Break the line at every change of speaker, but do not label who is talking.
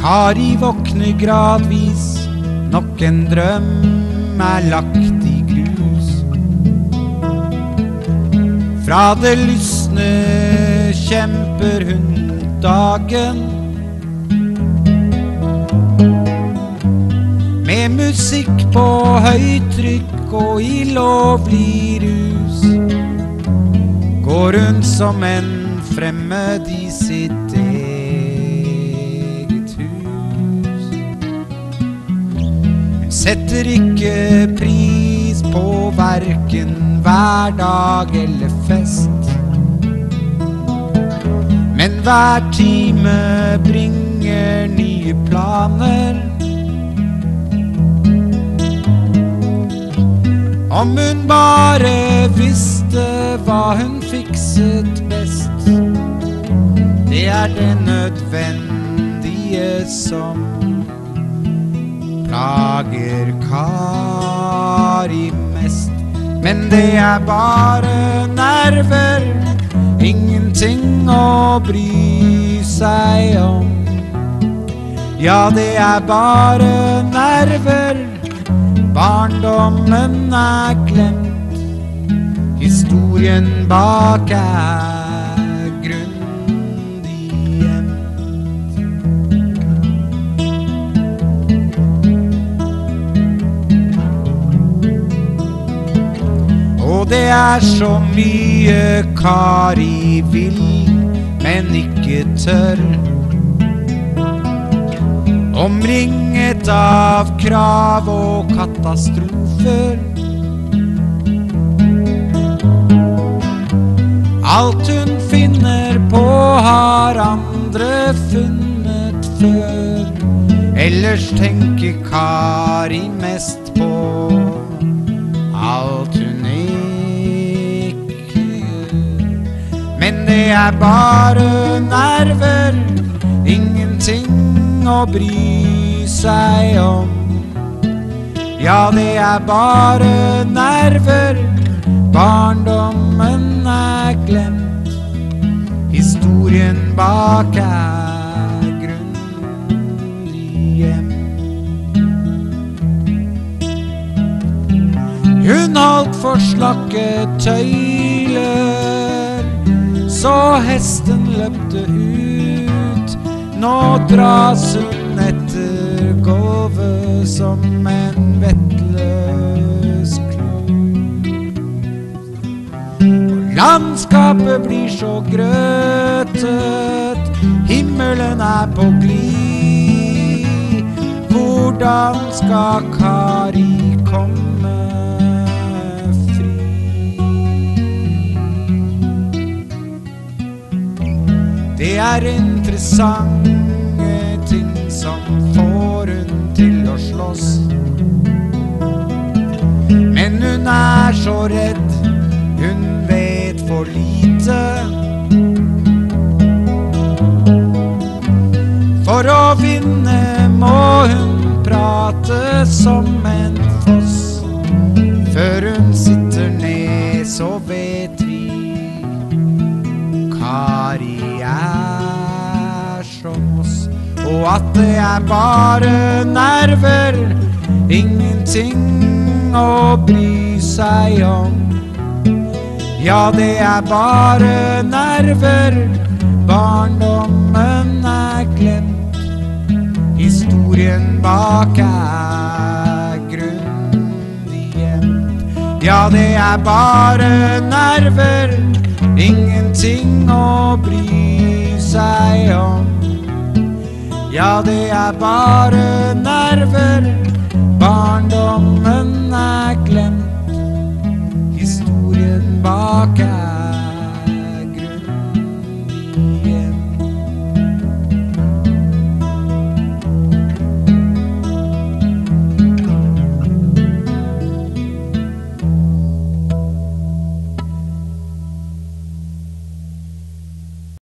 Kari våkner gradvis, nok en drøm er lagt i grus. Fra det lysne kjemper hun dagen. Med musikk på høytrykk og i lovlig rus. Går hun som en fremmed i sitt eget setter ikke pris på verken hverdag eller fest. Men hver time bringer nye planer. Om hun bare visste hva hun fikset best. Det er det nødvendige som plager Kari mest. Men det er bare nerver, ingenting å bry seg om. Ja, det er bare nerver. Barndommen er glemt, historien bak er det er så mye Kari vil, men ikke tør. Omringet av krav og katastrofer. Alt hun finner på, har andre funnet før. Ellers tenker Kari mest på alt hun det er bare nerver, ingenting å bry seg om. Ja, det er bare nerver, barndommen er glemt. Historien bak er grundig hjem. Hun holdt for slakke tøyler, så hesten løpte ut. Nå dras hun etter gulvet som en vettløs klut. Landskapet blir så grøtet, himmelen er på glid. Hvordan skal Kari komme er interessante ting som får hun til å slåss. Men hun er så redd, hun vet for lite. For å vinne må hun prate som en foss. Før hun sitter ned, så vet Og at det er bare nerver, ingenting å bry seg om. Ja, det er bare nerver, barndommen er glemt. Historien bak er grundig gjemt. Ja, det er bare nerver, ingenting å bry seg om. Ja, det er bare nerver, barndommen er